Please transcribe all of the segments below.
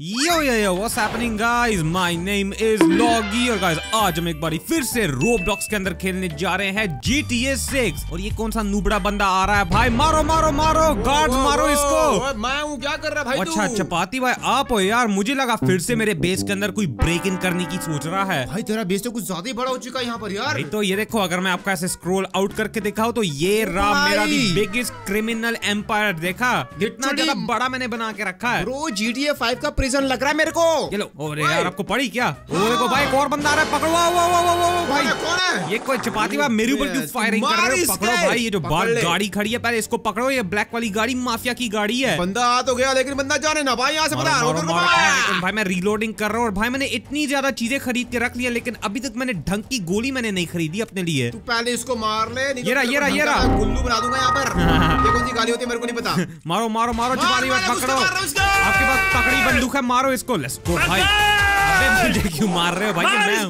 Yo yo yo what's happening guys my name is Loggy और guys आज हम एक बारी फिर से रोबलॉक्स के अंदर खेलने जा रहे हैं GTA 6 और ये कौन सा नूबड़ा बंदा आ रहा है भाई? मारो मारो मारो गार्ड्स मारो इसको। मैं हूँ क्या कर रहा भाई अच्छा चपाती भाई आप हो यार। मुझे लगा फिर से मेरे बेस के अंदर कोई ब्रेक इन करने की सोच रहा है। भाई तेरा बेस तो कुछ ज़्यादा ही बड़ा हो चुका है यहाँ पर यार। तो ये देखो अगर मैं आपको ऐसे स्क्रॉल आउट करके दिखाऊँ तो ये रहा। मेरा बिगेस्ट क्रिमिनल एम्पायर देखा? कितना ज़्यादा बड़ा मैंने बना के रखा है। ब्रो GTA 5 का प्रिजन लग रहा है मेरे को। चलो अरे यार आपको पड़ी क्या? वो देखो भाई एक और बंदा आ रहा है पकड़ो वाह वाह वाह वाह भाई। कौन है? ये कोई चपाती भाई मेरे ऊपर क्यों फायरिंग कर रहे हो? पकड़ो भाई ये जो बाहर गाड़ी खड़ी है पहले इसको पकड़ो ये ब्लैक वाली गाड़ी माफिया की गाड़ी है। बंदा आ तो गया लेकिन बंदा जाने ना भाई यहाँ से मारो, मारो, को मारो, मार। लेकिन भाई मैं रीलोडिंग कर रहा हूँ और भाई मैंने इतनी ज़्यादा चीज़ें खरीद के रख लिया लेकिन अभी तक मैंने ढंग की गोली मैंने नहीं खरीदी अपने लिए। तू पहले इसको मार ले ये रहा, ये को रहा, ये का रहा। गुल्लू बना दूँगा यहाँ पर। गाली होती है मेरे को नहीं पता। मारो मारो मारो चपाती मार, पकड़ो। आपके पास तकड़ी बंदूक है मारो इसको। लेट्स गो भाई। अबे मुझे क्यों मार रहे हो भाई? मैं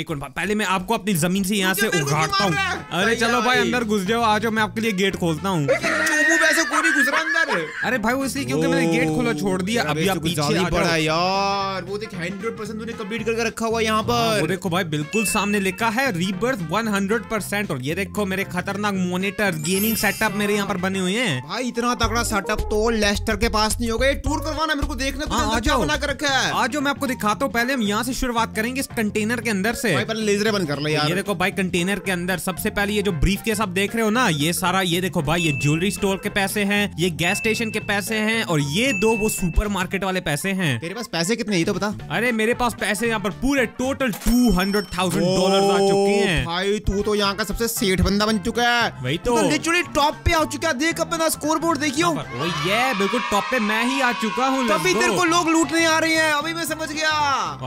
एक और पहले मैं आपको अपनी ज़मीन से यहाँ से क्यों उगाड़ता हूँ? अरे चलो भाई। अंदर घुस जाओ आ जाओ मैं आपके लिए गेट खोलता हूँ चोमू वैसे कोई नहीं घुस रहा अंदर अरे भाई वो इसलिए क्योंकि मैंने गेट खोला छोड़ दिया अभी आप पीछे ही जाओ। यार। वो देख 100% तूने कंप्लीट करके रखा हुआ है यहाँ वो पर। देखो भाई बिल्कुल सामने लिखा है रीबर्थ 100% और ये देखो मेरे खतरनाक मॉनिटर गेमिंग सेटअप मेरे यहाँ पर बने हुए हैं। भाई इतना तगड़ा सेटअप तो लेस्टर के पास नहीं होगा ये टूर करवाना मेरे को देखना हाँ, आ जाओ। बना कर रखा है? आज जो मैं आपको दिखाता हूँ पहले हम यहाँ से शुरुआत करेंगे इस कंटेनर के अंदर से। भाई पहले लेजर बंद कर ले ये देखो भाई कंटेनर के अंदर सबसे पहले ये जो ब्रीफ केस आप देख रहे हो ना ये सारा ये देखो भाई ये ज्वेलरी स्टोर के पैसे है ये गैस स्टेशन के पैसे हैं और ये दो वो सुपर मार्केट वाले पैसे हैं। तेरे पास पैसे कितने ये तो बता। अरे मेरे पास पैसे यहाँ पर पूरे। Total two hundred thousand dollar आ चुके हैं। भाई तू तो यहाँ का सबसे सेठ बंदा बन चुका है। वही तू तो। लिटरली टॉप पे आ चुका है। देख अपना स्कोर बोर्ड देखियो ये बिल्कुल टॉप पे मैं ही आ चुका हूँ तभी go। तेरे को लोग लूटने आ रहे हैं। अभी मैं समझ गया।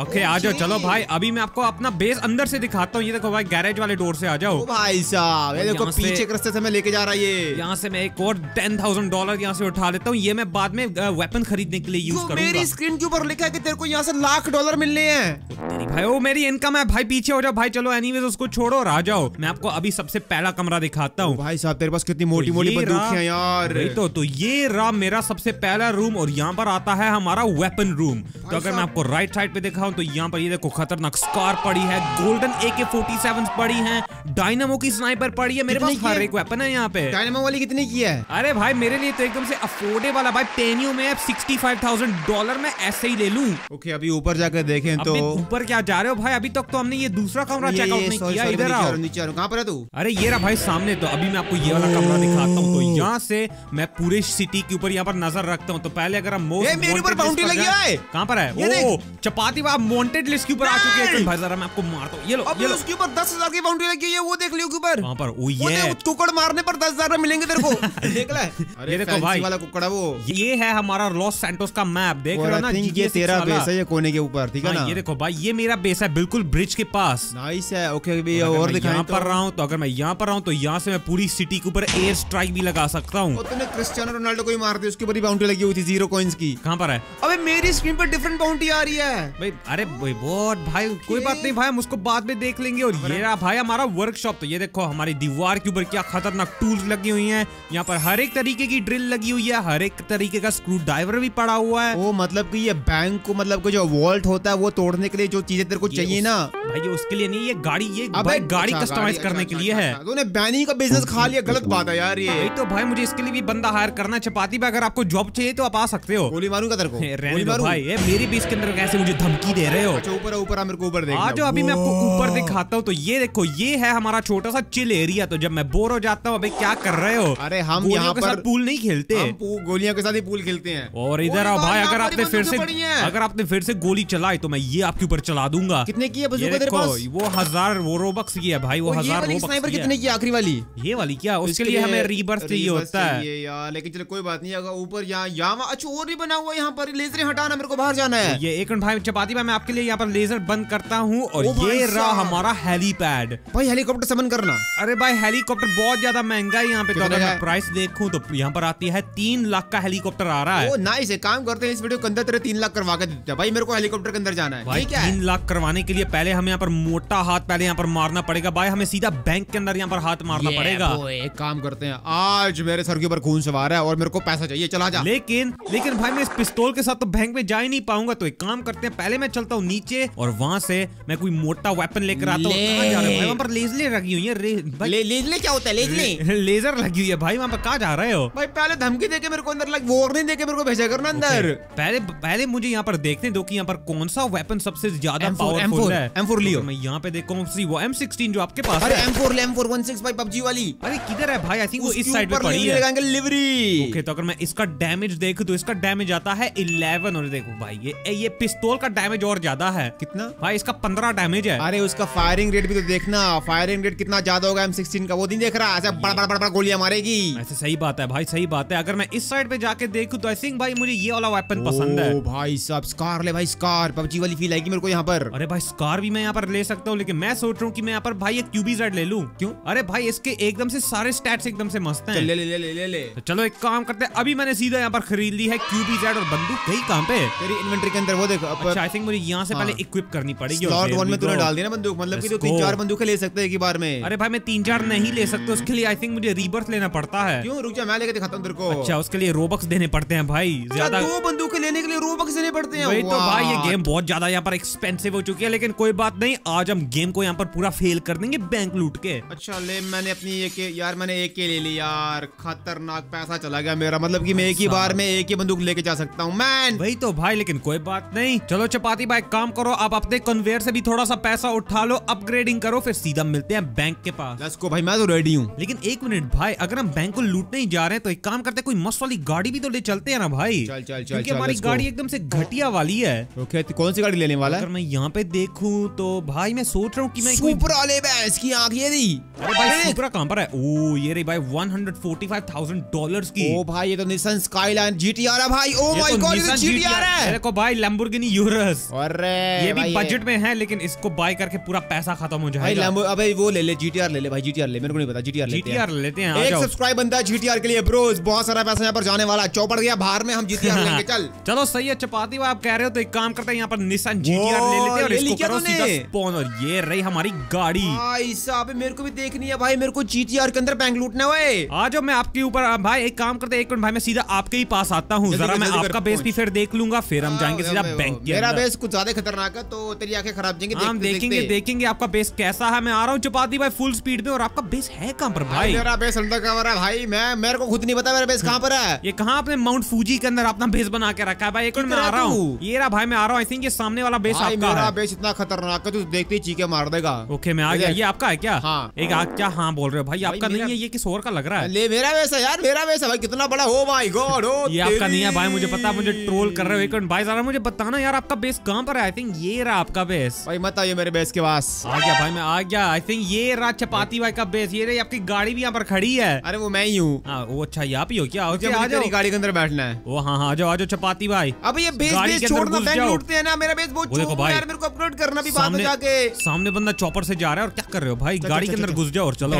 ओके आ जाओ चलो भाई अभी मैं आपको अपना बेस अंदर से दिखाता हूँ। ये देखो भाई गैरेज वाले डोर से आ जाओ। भाई साहब ये देखो पीछे रास्ते से मैं लेके जा रहा है ये। यहाँ से मैं एक और टेन थाउज़ेंड डॉलर यहाँ से उठा लेता हूँ। ये मैं बाद में वेपन खरीदने के लिए यूज़ करूँगा। मेरी स्क्रीन के ऊपर लिखा है कि तेरे को यहाँ से लाख डॉलर मिलने हैं। भाई ओ मेरी इनकम है। भाई पीछे हो जाओ। भाई चलो एनीवेज उसको छोड़ो और आ जाओ। मैं आपको अभी सबसे पहला कमरा दिखाता हूँ। भाई साहब तेरे पास कितनी मोटी तो मोटी बंदूक है यार। तो तो ये रहा मेरा सबसे पहला रूम और यहाँ पर आता है हमारा वेपन रूम तो अगर मैं आपको राइट साइड पे दिखाऊँ तो यहाँ पर ये देखो खतरनाक स्कार पड़ी है। गोल्डन ए के फोर्टी सेवन पड़ी है। डायनामो की स्नाइपर पड़ी है। मेरे पास हर एक वेपन है यहाँ पे। डायनामो वाली कितनी की है? अरे भाई मेरे लिए तो एकदम से अफोर्डेबल है भाई। पेनियो में सिक्सटी फाइव थाउज़ेंड डॉलर में ऐसे ही ले लूँ। ओके okay, अभी ऊपर जाकर देखें तो ऊपर क्या जा रहे हो भाई? अभी तक तो हमने ये दूसरा कमरा चेकआउट नहीं किया इधर आओ। नीचे कहाँ पर है तू? अरे ये रहा भाई सामने तो अभी मैं आपको ये वाला कमरा दिखाता हूँ। तो यहाँ से मैं पूरे सिटी के ऊपर यहाँ पर नज़र रखता हूँ। तो पहले अगर हम मेरे ऊपर bounty लगी है। कहाँ पर है? ओ चपाती आप वांटेड लिस्ट के ऊपर आ चुके हैं। भाई जरा मैं आपको मारता हूँ। ये लो ये लो। उसके ऊपर दस हज़ार की बाउंड्री लगी है वो देख लियो के ऊपर। कहाँ पर ओ वो ये कुकड़ मारने पर दस हज़ार मिलेंगे तेरे को। देख ले। अरे देखो fancy भाई। वाला कुकड़ वो। ये है हमारा लॉस सेंटोस का मैप। देख रहे हो ना ये तेरा बेस है ये कोने के ऊपर ठीक है ना? ये देखो भाई ये मेरा बेस है बिल्कुल ब्रिज के पास। नाइस है ओके अगर और यहाँ तो। पर रहा हूँ तो अगर मैं यहाँ पर रहा हूँ तो यहाँ से मैं पूरी सिटी के ऊपर एयर स्ट्राइक भी लगा सकता हूँ। तूने क्रिस्टियानो रोनाल्डो को ही मार दी उसके ऊपर बाउंड्री लगी हुई थी ज़ीरो कॉइंस की। कहाँ पर है? अबे मेरी स्क्रीन पर डिफरेंट बाउंड्री आ रही है। भाई अरे भाई बहुत भाई कोई बात नहीं भाई हम उसको बाद में देख लेंगे। और ये रहा भाई हमारा वर्कशॉप तो ये देखो हमारी दीवार के ऊपर क्या खतरनाक टूल्स लगी हुई हैं। यहाँ पर हर एक तरीके की ड्रिल लगी हुई है हर एक तरीके का स्क्रू ड्राइवर भी पड़ा हुआ है। वो मतलब कि ये बैंक को मतलब कि जो वॉल्ट होता है वो तोड़ने के लिए जो चीज़ें तेरे को चाहिए ना। भाई ये उसके लिए नहीं ये गाड़ी ये अबे गाड़ी कस्टमाइज अच्छा, करने अच्छा, के लिए अच्छा, है। अच्छा। तूने बैनी का बिज़नेस खा लिया गलत बात है यार ये। तो भाई मुझे इसके लिए भी बंदा हायर करना है। चपाती पे अगर आपको जॉब चाहिए तो आप आ सकते हो। गोली मारूँगा तेरे को रहने गोली दो भाई ये मेरी बीस के अंदर कैसे मुझे धमकी दे रहे हो? अच्छा ऊपर ऊपर मेरे को ऊपर देख आज जो अभी मैं आपको ऊपर दिखाता हूँ तो ये देखो ये है हमारा छोटा सा चिल एरिया तो जब मैं बोर हो जाता हूँ अबे क्या कर रहे हो? अरे हम यहाँ पर पूल नहीं खेलते। हम गोलियों के साथ ही पूल खेलते हैं। और इधर आओ भाई अगर आपने फिर से अगर आपने फिर से गोली चलाई तो मैं ये आपके ऊपर चला दूँगा। कितने की है ये तेरे पास? वो हज़ार वो रोबक्स की है भाई वो हज़ार रोबक्स स्नाइपर कितने की आखिरी वाली? ये वाली क्या उसके लिए हमें रीबर्थ चाहिए होता है। यार लेकिन चलो कोई बात नहीं अगर ऊपर यहाँ यहाँ अच्छा और भी बना हुआ यहाँ पर लेजर हटाना मेरे को बाहर जाना है। ये एक मिनट भाई चपाती भाई मैं आपके लिए यहाँ पर लेजर बंद करता हूँ और ये रहा हमारा हेलीपैड भाई हेलीकॉप्टर समन करना। अरे भाई हेलीकॉप्टर बहुत ज़्यादा महँगा है यहाँ पे तो अगर मैं प्राइस देखूँ तो यहाँ पर आती है तीन लाख का हेलीकॉप्टर आ रहा है। ओ नाइस है काम करते हैं इस वीडियो के अंदर तेरे तीन लाख करवा के देते हैं। भाई मेरे को हेलीकॉप्टर के अंदर जाना है भाई है? तीन लाख करवाने के लिए पहले हमें यहाँ पर मोटा हाथ पहले यहाँ पर मारना पड़ेगा। भाई हमें सीधा बैंक के अंदर यहाँ पर हाथ मारना पड़ेगा। एक काम करते हैं आज मेरे सर के ऊपर खून सवार है और मेरे को पैसा चाहिए चला जा। लेकिन लेकिन भाई मैं इस पिस्तौल के साथ तो बैंक में जा ही नहीं पाऊँगा तो एक काम करते हैं पहले मैं चलता हूँ नीचे और वहाँ से मैं कोई मोटा वेपन लेकर आता हूँ। हो वहाँ पर लेजर लगी हुई है रे- भाई, ले ले ले क्या होता है? ले ले। ले- लेजर लगी हुई है भाई वहाँ पर कहा जा रहे हो? भाई पहले धमकी देके मेरे को अंदर लाइक वार्निंग देके मेरे को भेजा करना अंदर। पहले पहले मुझे यहाँ पर देखने दो कि यहाँ पर कौन सा वेपन सबसे ज़्यादा पावरफुल M4, है। M4 लियो। तो मैं यहाँ पे देखो सी वो M16 जो आपके पास अरे है। M4 ले M4 165 PUBG वाली। अरे किधर है भाई? आई थिंक वो इस साइड पे पड़ी है। लगाएँगे लिवरी ओके तो अगर मैं इसका डैमेज देखूँ तो इसका डैमेज आता है 11 और देखो भाई ये ये पिस्तौल का डैमेज और ज़्यादा है। कितना? भाई इसका 15 डैमेज है। अरे उसका फायरिंग रेट भी तो देखना फायरिंग रेट कितना ज़्यादा होगा M16 का वो नहीं देख रहा ऐसे बड़ा बड़ा बड़ा गोलियाँ मारेगी। ऐसे सही बात है भाई सही बात है। अगर मैं इस साइड पे जाके देखूँ तो आई थिंक भाई मुझे ये वाला वेपन पसंद है। भाई साहब स्कार ले भाई स्कार PUBG वाली फील आएगी मेरे को यहाँ पर। अरे भाई स्कार भी मैं यहाँ पर ले सकता हूँ लेकिन मैं सोच रहा हूँ की मैं यहाँ पर भाई एक क्यूबी जेड ले लूँ। क्यों? अरे भाई इसके एकदम से सारे स्टैट्स एकदम से मस्त है। ले ले ले ले ले ले। तो चलो एक काम करते हैं अभी मैंने सीधा यहाँ पर खरीद ली है क्यूबी जेड और बंदूक गई कहाँ पे? तेरी इन्वेंटरी के अंदर वो देख अच्छा आई थिंक मुझे यहाँ से पहले हाँ। इक्विप करनी पड़ेगी स्लॉट वन में तूने डाल दी ना बंदूक? मतलब कि तू तीन. चार बंदूकें ले सकते हैं एक बार में। अरे भाई मैं तीन चार नहीं ले सकता उसके लिए आई थिंक मुझे रीबर्थ लेना पड़ता है। क्यों? रुक जा मैं लेके दिखाता हूँ तेरे को। अच्छा उसके लिए रोबक्स देने पड़ते हैं भाई ज़्यादा दो बंदूकें लेने के लिए रोबक्स देने पड़ते हैं। वही तो भाई ये गेम बहुत ज़्यादा यहाँ पर एक्सपेंसिव हो चुकी है लेकिन कोई बात नहीं आज हम गेम को यहाँ पर पूरा फेल कर देंगे बैंक लूट के। अच्छा ले मैंने अपनी एक यार मैंने एक के ले ली यार। खतरनाक पैसा चला गया मेरा मतलब की मैं एक ही अच्छा। बार में एक ही बंदूक लेके जा सकता हूँ। मैन वही तो भाई लेकिन कोई बात नहीं। चलो चपाती भाई काम करो आप अपने कन्वेयर से भी थोड़ा सा पैसा उठा लो अपग्रेडिंग करो फिर सीधा मिलते हैं बैंक के पास। गो भाई मैं तो रेडी हूँ। लेकिन एक मिनट भाई अगर हम बैंक को लूटने ही जा रहे हैं तो एक काम करते हैं कोई मस्त वाली गाड़ी भी तो ले चलते हैं ना भाई। चल, चल, चल, क्योंकि हमारी गाड़ी एकदम से घटिया वाली है। ओके तो कौन सी गाड़ी लेने वाला अगर है मैं यहाँ पे देखूँ तो भाई मैं सोच रहा हूँ कि मैं कोई सुपर वाले बैंस की आँख ये दी अरे भाई सुपरा कहाँ पर है? ओ ये रही भाई 145,000 डॉलर्स की। ओ भाई ये तो निसान स्काईलाइन जीटीआर है भाई। ओ माय तो गॉड ये Nissan तो है। देखो भाई लैम्बोर्गिनी यूरस अरे ये भी बजट में है लेकिन इसको बाय करके पूरा पैसा खत्म हो भाई जाएगा। लैम्बो अबे वो ले ले जीटीआर ले ले भाई जीटीआर ले मेरे को नहीं पता जीटीआर ले जीटीआर लेते हैं। एक सब्सक्राइब बनता है जीटीआर के लिए ब्रोस बहुत सारा पैसा यहाँ पर जाने वाला है। चौपड़ गया बाहर में हम जीटीआर लेंगे। चल। चलो सही है चपाती भाई आप कह रहे हो तो एक काम करते हैं यहाँ पर निशान जीटीआर ले लेते हैं और इसको करो सीधा स्पॉन और ये रही हमारी गाड़ी। भाई साहब मेरे को भी देखनी है भाई मेरे को जीटीआर के अंदर बैंक लूटना है ओए। आ जाओ मैं आपके ऊपर भाई एक काम करते हैं एक मिनट भाई मैं सीधा आपके ही पास आता हूँ। जरा मैं आपका बेस भी फिर देख लूँगा फिर हम जाएँगे सीधा हाँ, बैंक मेरा बेस कुछ ज़्यादा खतरनाक है तो तेरी आँखें खराब जाएँगी हम देखेंगे देखेंगे आपका बेस कैसा है मैं आ रहा हूँ चपाती भाई फुल स्पीड में और आपका बेस है कहाँ पर भाई भाई? मेरा बेस अंदर कवर है भाई? मैं मेरे को खुद नहीं पता मेरा बेस कहाँ पर है? ये कहाँ आपने माउंट फूजी के अंदर अपना बेस बना के रखा है भाई? एक मैं आ रहा हूँ। ये रहा भाई मैं आ रहा हूँ। आई थिंक ये सामने वाला बेस आपका मेरा बेस इतना खतरनाक है तू देखते ही चीखे मार देगा। ओके मैं आ गया। ये आपका है क्या? हाँ। एक आ, क्या हाँ बोल रहे हो भाई? आपका नहीं है ये किस और का लग रहा है? ले मेरा बेस है यार मेरा बेस है भाई कितना बड़ा हो माय गॉड ओ ये आपका नहीं है भाई मुझे पता है, मुझे ट्रोल कर रहे हो। एक भाई जरा मुझे बताना यार आपका बेस कहाँ पर है? आई थिंक ये रहा आपका बेस भाई मत आइए मेरे बेस के पास। आ गया भाई मैं आ गया। आई थिंक ये रहा चपाती भाई का बेस ये रही आपकी गाड़ी भी यहाँ पर खड़ी है। अरे वो मैं ही हूँ। हाँ वो अच्छा ये आप ही हो क्या हो ओके आ मुझे गाड़ी के अंदर बैठना है। ओ हाँ हाँ आ जाओ आ जाओ चपाती भाई। अब ये बेस बेस छोड़ना बैंक लूटते हैं ना मेरा बेस बहुत वो देखो भाई। यार मेरे को अपलोड करना भी बाद में सामने जाके। सामने बंदा चॉपर से जा रहा है और क्या कर रहे हो भाई? गाड़ी के अंदर। घुस जाओ और चलो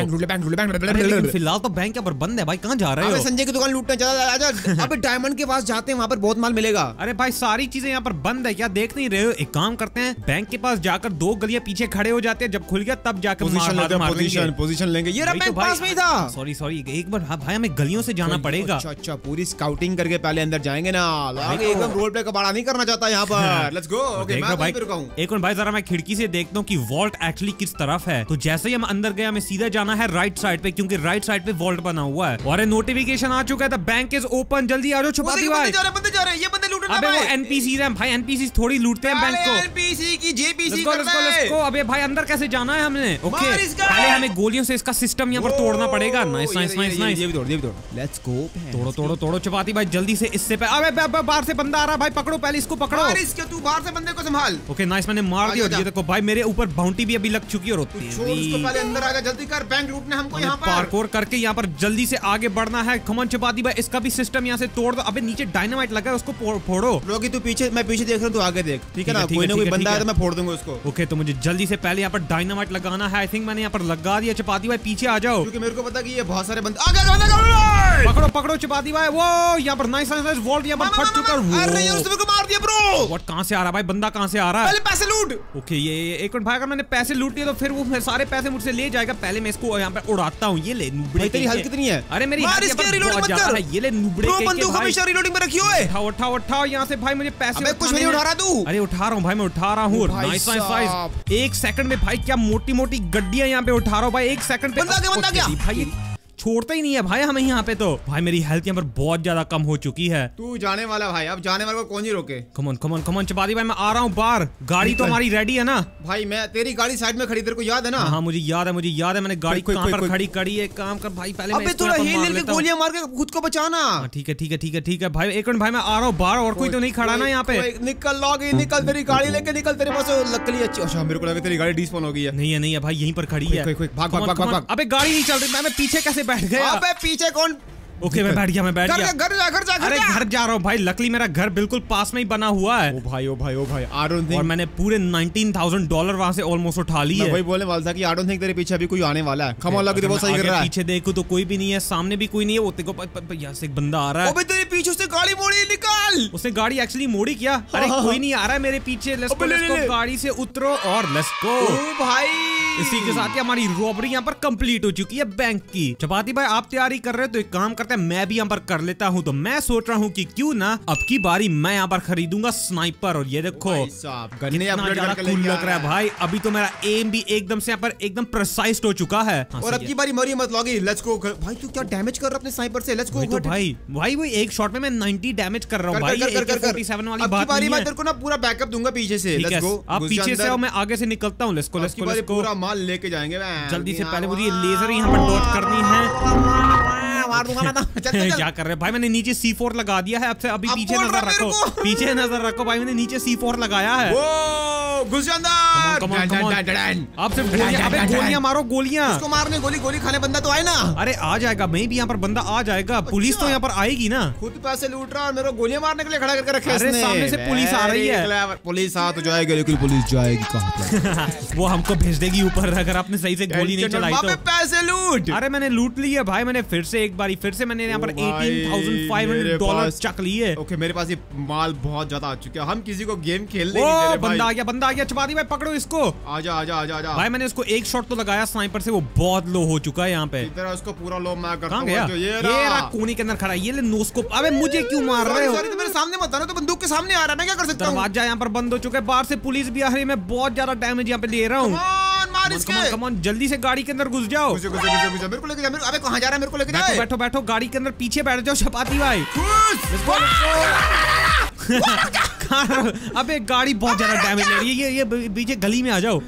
फ़िलहाल तो बैंक यहाँ पर बंद है भाई कहाँ जा रहे हो? संजय की दुकान लूटने चला आजा अबे डायमंड के पास जाते हैं वहाँ पर बहुत माल मिलेगा। अरे भाई सारी चीज़ें यहाँ पर बंद है क्या देख नहीं रहे हो? एक काम करते हैं बैंक के पास जाकर दो गलियाँ पीछे खड़े हो जाते हैं जब खुल गया तब जाकर पोजीशन लेते हैं पोजीशन पोजीशन लेंगे। ये रहा बैंक पास में था। सॉरी सॉरी एक बार हाँ भाई हमें गलियों से जाना पड़ेगा अच्छा अच्छा पूरी स्काउटिंग करके पहले अंदर जाएँगे ना। तो- एकदम रोड पे कबाड़ा नहीं करना चाहता यहाँ पर। लेट्स गो ओके मैं भाई हूँ। एक मिनट भाई जरा मैं खिड़की से देखता हूँ कि वॉल्ट एक्चुअली किस तरफ़ है। तो जैसे ही हम अंदर गए हमें सीधा जाना है राइट साइड पे क्योंकि राइट साइड पे वॉल्ट बना हुआ है। और नोटिफिकेशन आ चुका है बैंक इज़ ओपन जल्दी आ जाओ छुपा दी भाई जा रहे हैं, बंदे जा रहे हैं, ये बंदे लूटने अबे वो एनपीसी है। भाई एनपीसी थोड़ी लूटते हैं बैंक को। एनपीसी की जेपीसी let's go, let's अबे भाई अंदर कैसे जाना है हमने? ओके पहले हमें गोलियों से इसका सिस्टम यहाँ पर तोड़ना पड़ेगा। नाइस नाइस नाइस नाइस ये भी तोड़ ये भी तोड़। लेट्स गो तोड़ो तोड़ो तोड़ो चपाती भाई जल्दी से इससे पे अबे बाहर से बंदा आ रहा है भाई पकड़ो पहले इसको पकड़ो। इसके तू बाहर से बंदे को संभाल। ओके नाइस मैंने मार दिया और ये देखो भाई मेरे ऊपर बाउंटी भी अभी लग चुकी है और छोड़ उसको पहले अंदर आजा जल्दी कर बैंक लूटने हमको यहाँ पर। पार्कोर करके यहाँ पर जल्दी से आगे बढ़ना है। खमन चपाती भाई इसका भी सिस्टम यहाँ से तोड़ दो। अबे नीचे डायनामाइट लगा है उसको फोड़ो। रोगी तू पीछे मैं पीछे देख रहा हूँ तू आगे देख। ठीक है ना? कोई ना कोई बंदा है। तो मैं फोड़ दूँगा उसको। ओके तो मुझे जल्दी से पहले यहाँ पर डायनामाइट लगाना है। आई थिंक मैंने यहाँ पर लगा दिया चपाती भाई पीछे आ जाओ। क्योंकि मेरे को पता कि ये बहुत सारे बंदे पकड़ो पकड़ो चपाती भाई। वो यहाँ पर नाइस नाइस नाइस वॉल्ट यहाँ पर फट चुका अरे यार उसने को मार दिया ब्रो व्हाट कहाँ से आ रहा है भाई? बंदा कहाँ से आ रहा है? पहले पैसे लूट। ओके ये एक मिनट भाई अगर मैंने पैसे लूट लिए तो फिर वो सारे पैसे मुझसे ले जाएगा। पहले मैं इसको यहाँ पे उड़ाता हूँ। ये ले नुबड़े तेरी हेल्थ कितनी है। अरे मेरी मार इसके पर मत कर। ये ले नुबड़े के- बंदूक हमेशा रिलोडिंग में रखी हुए। उठाओ उठाओ उठाओ यहाँ से भाई मुझे पैसे कुछ नहीं उठा रहा तू। अरे उठा रहा हूँ भाई मैं उठा रहा हूँ। नाइस नाइस नाइस एक सेकंड में भाई क्या मोटी मोटी गड्डियाँ यहाँ पे उठा रहा हूँ भाई। एक सेकंड पे बंदा बंदा। भाई। ये छोड़ता ही नहीं है भाई हमें यहाँ पे तो। भाई मेरी हेल्थ यहाँ पर बहुत ज़्यादा कम हो चुकी है। तू जाने वाला भाई अब जाने वाले को कौन ही रोके? कमन कमन कमन चपाती भाई मैं आ रहा हूँ बाहर। गाड़ी तो हमारी रेडी है ना? भाई मैं तेरी गाड़ी साइड में खड़ी तेरे को याद है ना? हाँ मुझे याद है मुझे याद है मैंने गाड़ी कहाँ पर खड़ी करी है काम कर भाई पहले अबे थोड़ा हिल हिल के गोलियाँ मार के खुद को बचाना। हाँ, ठीक है ठीक है ठीक है ठीक है। भाई एक मिनट भाई मैं आ रहा हूँ बाहर और कोई तो नहीं खड़ा ना यहाँ पे। निकल लॉगी निकल तेरी गाड़ी लेके निकल तेरे पास वो लकली अच्छी। अच्छा मेरे को लगा तेरी गाड़ी डिस्पोन हो गई है। नहीं है नहीं है भाई यहीं पर खड़ी है। कोई- कोई- भाग, भाग, भाग, अबे गाड़ी नहीं चल रही मैं पीछे कैसे बैठ गया। अबे पीछे कौन ओके okay, मैं बैठ गया मैं बैठ गया। घर जा घर जा घर अरे जा। घर जा रहा हूँ भाई लकली मेरा घर बिल्कुल पास में ही बना हुआ है। ओ भाई ओ भाई ओ भाई आई डोंट और मैंने पूरे 19,000 डॉलर वहाँ से ऑलमोस्ट उठा ली है। वही बोलने वाला था कि आई डोंट थिंक तेरे पीछे अभी कोई आने वाला है। ऑन लॉगी बहुत सही कर रहा है। पीछे देखो तो कोई भी नहीं है सामने भी कोई नहीं है वो देखो यहाँ से एक बंदा आ रहा है। अबे तेरे पीछे से गाड़ी मोड़ी निकाल। उसने गाड़ी एक्चुअली मोड़ी किया? अरे हाँ, कोई नहीं आ रहा है मेरे पीछे। Let's go. गाड़ी से उतरो और लेट्स गो भाई। इसी के साथ ही हमारी रॉबरी यहाँ पर कंप्लीट हो चुकी है बैंक की। चपाती भाई आप तैयारी कर रहे हो तो एक काम करते हैं मैं भी यहाँ पर कर लेता हूँ। तो मैं सोच रहा हूँ कि क्यों ना अब की बारी मैं यहाँ पर खरीदूँगा स्नाइपर और ये देखो लग रहा है भाई। अभी तो मेरा एम भी एकदम से यहाँ पर एकदम प्रिसाइज हो चुका है। हाँ, और अब की बारी मरी मत लॉगी लेट्स गो भाई तू क्या डैमेज कर रहा है अपने स्नाइपर से? लेट्स गो तो भाई भाई वो एक शॉट में मैं 90 डैमेज कर रहा हूँ भाई AK-47 वाली बात बारी मैं तेरे को ना पूरा बैकअप दूँगा पीछे से। लेट्स गो आप पीछे से आओ मैं आगे से निकलता हूँ। लेट्स गो लेट्स की गो बारी लेट्स गो पूरा माल लेके जाएँगे। जल्दी से पहले मुझे लेजर यहाँ पर डॉट करनी है। मार दूँगा मैं तो। चल चल चल। क्या कर रहे भाई मैंने नीचे सी फोर लगा दिया है। अब से अभी पीछे नज़र रखो पीछे नज़र रखो। भाई मैंने नीचे C4 लगाया है। आप सिर्फ़ गोलियाँ। मारो गोलियाँ। उसको मारने गोली गोली खाने बंदा तो आए ना। अरे आ जाएगा। मैं भी यहाँ पर बंदा आ जाएगा। पुलिस तो यहाँ पर आएगी ना। खुद पैसे लूट रहा और मेरे गोलियाँ मारने के लिए खड़ा करके रखे अरे सामने से पुलिस आ रही है। पुलिस आ तो जाएगी लेकिन पुलिस जाएगी कहाँ वो हमको भेज देगी ऊपर अगर आपने सही से गोली नहीं चलाई तो। पैसे लूट। अरे मैंने लूट ली है। भाई मैंने फिर से एक बारी फिर से मैंने यहाँ पर ओ भाई, 18,500 मेरे डॉलर चक लिए ओके मेरे पास ये माल बहुत ज़्यादा आ चुका है। हम किसी को गेम रहे बंदा आ गया बंदा आ गया चपाती भाई पकड़ो इसको। आजा आजा आजा आजा। भाई मैंने उसको एक शॉट तो लगाया स्नाइपर से वो बहुत लो हो चुका है यहाँ पे। इधर उसको पूरा लो मैं करता गया? ये रहा कोने के अंदर खड़ा ये ले नोस्कोप अबे मुझे क्यों मार रहे हो? तो मेरे सामने मत आना तो बंदूक के सामने आ रहा है मैं क्या कर सकता हूँ? दरवाज़ा यहाँ पर बंद हो चुका है बाहर से पुलिस भी आ रही है मैं बहुत ज़्यादा डैमेज यहाँ पे ले रहा हूँ। कमान मार इसके कमान जल्दी से गाड़ी के अंदर घुस जाओ। घुसे घुसे घुसे घुसे मेरे को लेके जा मेरे अबे कहाँ जा रहा है मेरे को लेके जा बैठो बैठो गाड़ी के अंदर पीछे बैठ जाओ छपाती भाई। अबे गाड़ी बहुत ज़्यादा डैमेज ले रही है ये ये पीछे गली में आ जाओ।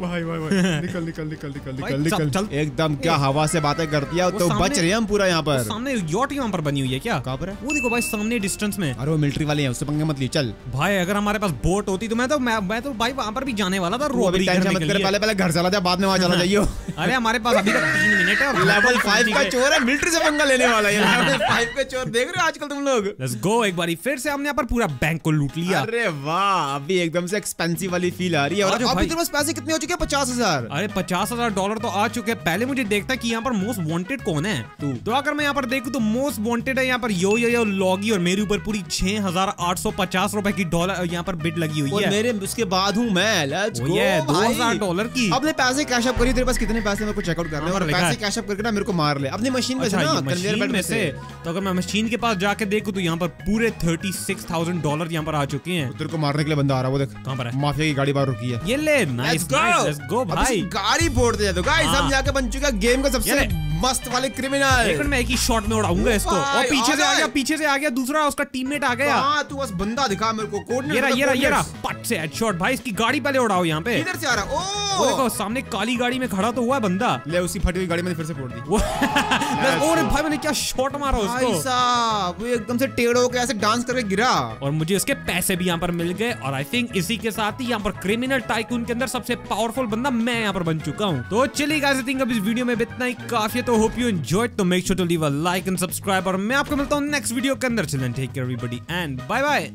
भाई भाई भाई। निकल निकल निकल निकल निकल निकल। चल। एकदम क्या हवा से बातें करती है तो बच रहे हैं हम पूरा यहाँ पर। सामने यॉट यहाँ पर बनी हुई है क्या? कहाँ पर है? वो देखो भाई सामने डिस्टेंस में। अरे वो मिलिट्री वाले हैं उससे पंगे मत ली चल। भाई अगर हमारे पास बोट होती तो मैं तो मैं, तो भाई वहाँ पर भी जाने वाला था रोबरी पहले पहले घर चला जा बाद में वहाँ चला जाइयो। अरे हमारे पास अभी तक तीन मिनट है और लेवल फाइव का चोर है मिलिट्री से पंगा लेने वाला है। लेवल फाइव का चोर देख रहे हो आजकल तुम लोग? लेट्स गो एक बारी फिर से हमने यहाँ पर पूरा बैंक को लूट लिया। अरे वाह अभी एकदम से एक्सपेंसिव वाली फील आ रही है। और अभी पास पैसे कितने हो चुके हैं पचास हज़ार। अरे पचास हज़ार डॉलर तो आ चुके हैं। पहले मुझे देखता कि यहाँ पर मोस्ट वांटेड कौन है। तू। तो अगर मैं यहाँ पर देखूँ तो मोस्ट वांटेड है यहाँ पर यो यो यो लॉगी और मेरे ऊपर पूरी छह हज़ार आठ सौ पचास रुपए की डॉलर यहाँ पर बिड लगी हुई और है। मेरे उसके बाद हूँ मैं। दो हज़ार डॉलर की। अपने पैसे कैश अप करिए तेरे पास कितने पैसे मेरे को चेकआउट करने हैं। पैसे। कैश अप करके ना मेरे को मार ले। अपनी मशीन में से अच्छा ना कन्वेयर बेल्ट में से। तो अगर मैं मशीन के पास जाके देखूँ तो यहाँ पर पूरे थर्टी सिक्स थाउज़ेंड डॉलर यहाँ पर आ चुके हैं। तेरे को मारने के लिए बंदा आ रहा है वो देख। कहाँ पर है? माफिया की गाड़ी बाहर रुकी है। ये ले नाइस लेट्स गो भाई। गाड़ी फोड़ दिया तो। गाइस हाँ। हम जाके बन चुका गेम का सबसे मस्त वाले क्रिमिनल मिनट में एक ही शॉट में उड़ाऊँगा इसको। भाई, और पीछे से आ गया पीछे से आ गया दूसरा उसका टीममेट आ गया। हाँ तू बस बंदा दिखा मेरे को कोड ये रहा ये रहा ये रहा। पट से हेडशॉट भाई इसकी गाड़ी पहले उड़ाओ यहाँ पे। इधर से आ रहा? वो ओ देखो सामने काली गाड़ी में खड़ा तो हुआ है बंदा। ले उसी फटी हुई गाड़ी में फिर से फोड़ दी। वो और भाई मैंने क्या शॉट मारा भाई उसको साहब वो एकदम से टेढ़ होकर ऐसे डांस करके गिरा। और मुझे उसके पैसे भी यहाँ पर मिल गए और आई थिंक इसी के साथ ही यहाँ पर क्रिमिनल टाइकून के अंदर सबसे पावरफुल बंदा मैं यहाँ पर बन चुका हूँ। तो चलिए गाइस आई थिंक अब इस वीडियो में इतना ही। काफ़ी तो होप यू एंजॉय तो make sure to leave a like and subscribe और मैं आपको मिलता हूँ नेक्स्ट वीडियो के अंदर। चलें take care everybody and bye bye